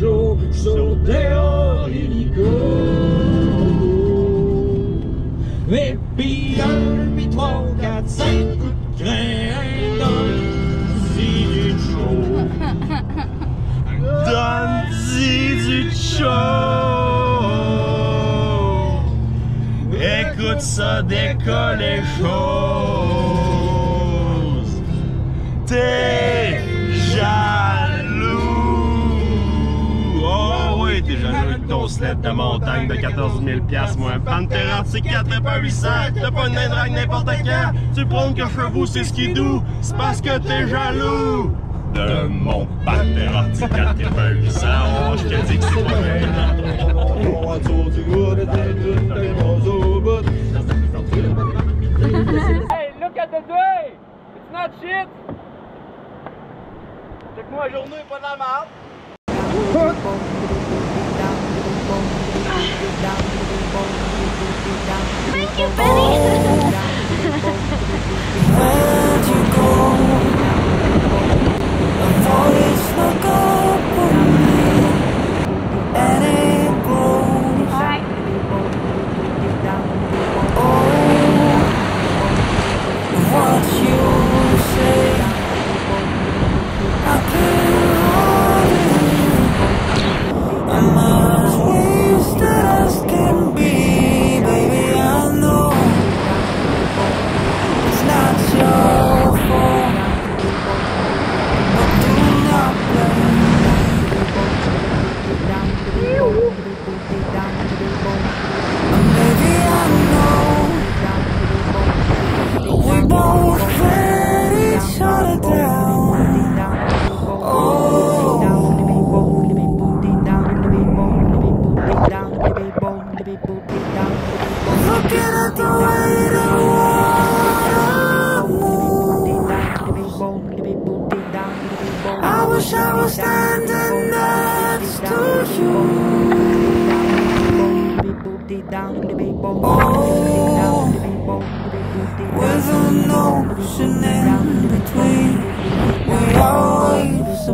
chaud sur des orilicos. Et puis un, puis trois, quatre, cinq coups de grain dans du chaud. Donne-y du chaud. Écoute ça décoller chose. T'es de montagne de 14 000 piastres, moi. Pantera C4 pas 800, t'as pas une drague n'importe quand. Tu prônes que chevaux c'est skidoo, c'est parce que t'es jaloux. De mon Pantera C4 pas 800, oh, je te dis que c'est pas vrai. Hey, look at the day! It's not shit! Check-moi la journée, pas de la merde! Thank you, Benny. I wish I was standing next to you. With an ocean in between, we always